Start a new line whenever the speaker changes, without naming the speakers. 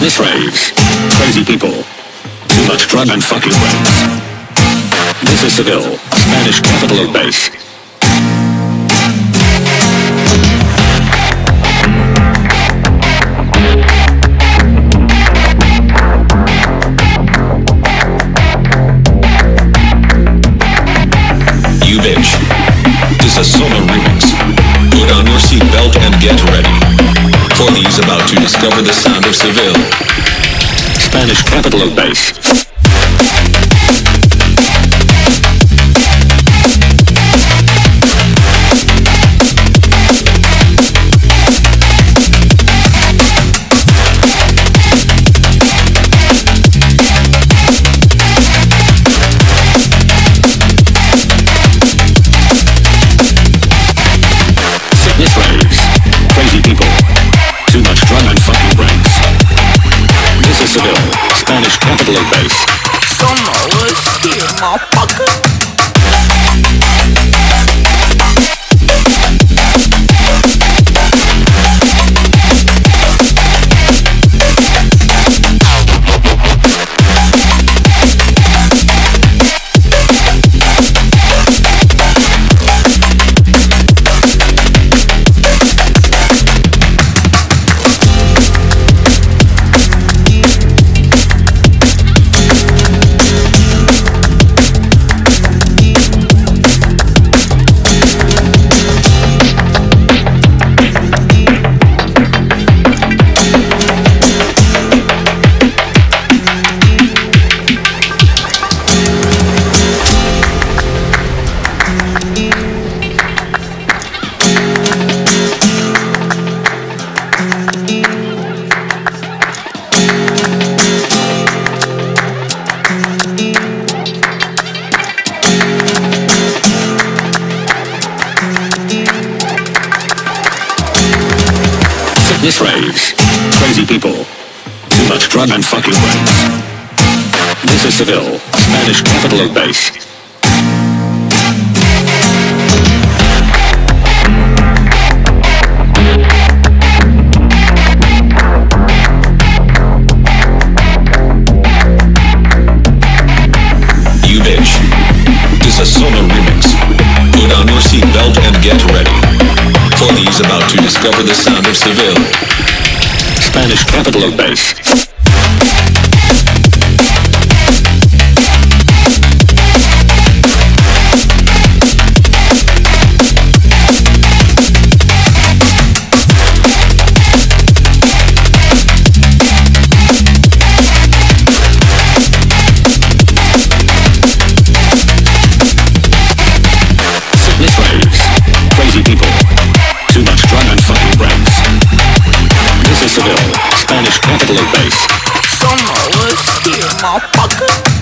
Crazy people. Too much drug and fucking brains. This is Seville, Spanish capital of bass.
You bitch. This is Soma Remix. Put on your seatbelt and get ready. For these about to discover the sound of Seville.
Spanish capital of bass. Capital bass.
Soma was here, motherfucker.
Raves. Crazy people. Too much drug and fucking brains. This is Seville, Spanish capital of bass.
About to discover the sound of Seville.
Spanish capital of bass. Capital bass.
Soma was here, motherfucker.